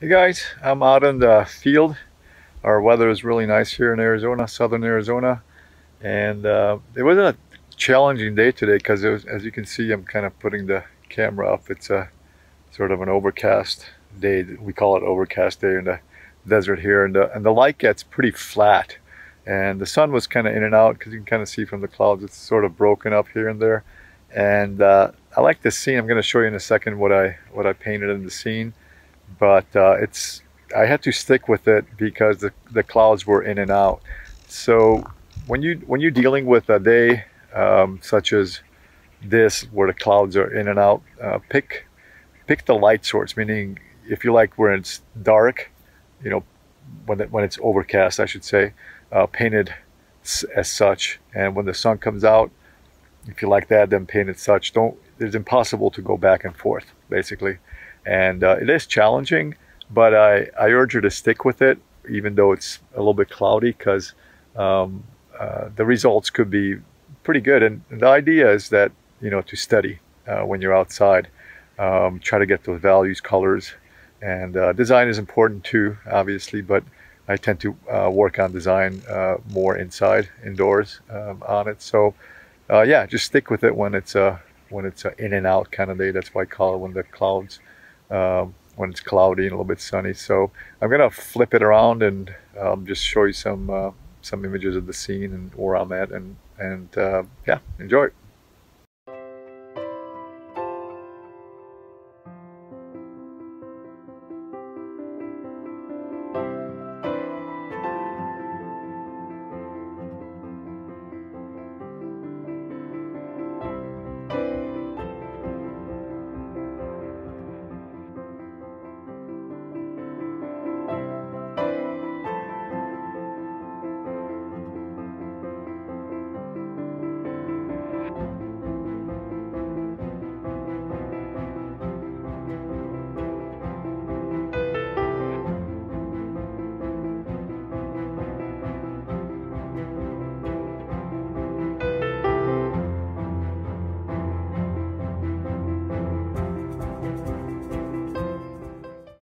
Hey guys, I'm out in the field. Our weather is really nice here in Arizona, southern Arizona. And uh, it wasn't a challenging day today because as you can see, I'm kind of putting the camera up. It's a sort of an overcast day. We call it overcast day in the desert here. And the, and the light gets pretty flat. And the sun was kind of in and out because you can kind of see from the clouds, it's sort of broken up here and there. And uh, I like this scene. I'm going to show you in a second what I what I painted in the scene but uh, it's I had to stick with it because the, the clouds were in and out. So when you when you're dealing with a day um, such as this, where the clouds are in and out, uh, pick pick the light source. Meaning, if you like where it's dark, you know, when it, when it's overcast, I should say, uh, painted as such. And when the sun comes out, if you like that, then paint it such. Don't. It's impossible to go back and forth, basically and uh, it is challenging but I, I urge you to stick with it even though it's a little bit cloudy because um, uh, the results could be pretty good. And the idea is that you know to study uh, when you're outside um, try to get those values colors and uh, design is important too obviously but I tend to uh, work on design uh, more inside indoors um, on it. So yeah just stick with it when it's a when it's an in and out kind of day. That's why I call it when the clouds um, when it's cloudy and a little bit sunny. So I'm gonna flip it around and um, just show you some uh, some images of the scene and where I'm at and and uh, yeah, enjoy it.